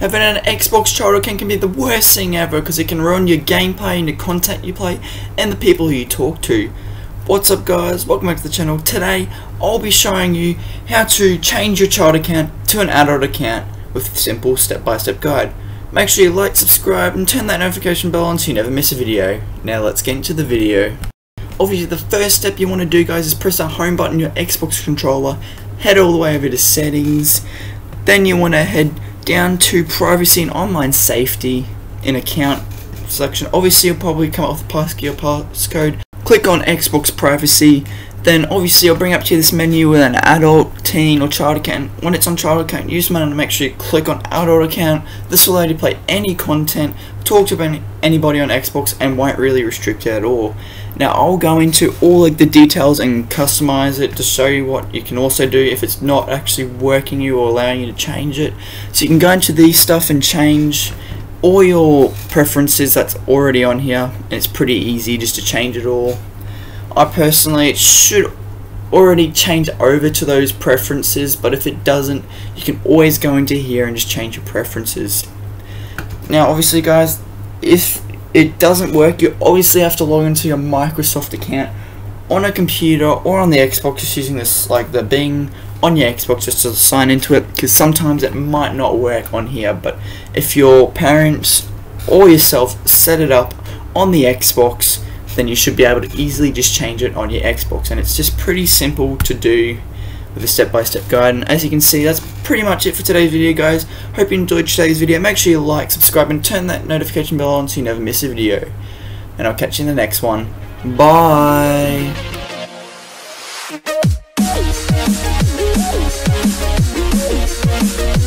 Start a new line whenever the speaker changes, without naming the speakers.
Having an Xbox child account can be the worst thing ever because it can ruin your gameplay and the content you play and the people who you talk to. What's up guys, welcome back to the channel. Today I'll be showing you how to change your child account to an adult account with a simple step-by-step -step guide. Make sure you like, subscribe and turn that notification bell on so you never miss a video. Now let's get into the video. Obviously the first step you want to do guys is press the home button on your Xbox controller, head all the way over to settings, then you want to head down to privacy and online safety in account selection. Obviously, you'll probably come up with passkey or passcode. Click on Xbox privacy. Then obviously, I'll bring up to you this menu with an adult, teen, or child account. When it's on child account, use menu to make sure you click on adult account. This will allow you to play any content, talk to anybody on Xbox, and won't really restrict it at all. Now I'll go into all like the details and customize it to show you what you can also do if it's not actually working you or allowing you to change it. So you can go into these stuff and change all your preferences that's already on here. It's pretty easy just to change it all. I personally should already change over to those preferences but if it doesn't you can always go into here and just change your preferences. Now obviously guys if it doesn't work, you obviously have to log into your Microsoft account on a computer or on the Xbox just using this like the Bing on your Xbox just to sign into it because sometimes it might not work on here but if your parents or yourself set it up on the Xbox then you should be able to easily just change it on your Xbox. And it's just pretty simple to do with a step-by-step -step guide. And as you can see that's pretty much it for today's video guys. Hope you enjoyed today's video. Make sure you like subscribe and turn that notification bell on so you never miss a video. And I'll catch you in the next one. Bye. We'll be right back.